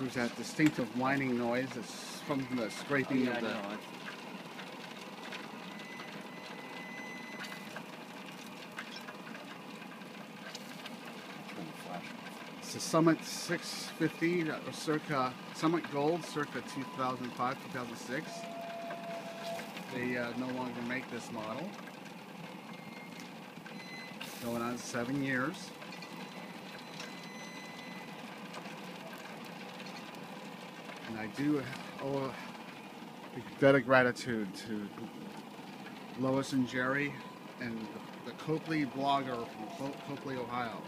There's that distinctive whining noise that's from the Oh, scraping yeah, of the. It's- the. It's a Summit 650, uh, circa Summit Gold, circa 2005, 2006. They uh, no longer make this model. Going on seven years. And I do owe a debt of gratitude to Lois and Jerry and the, Copley blogger from Co- Copley, Ohio.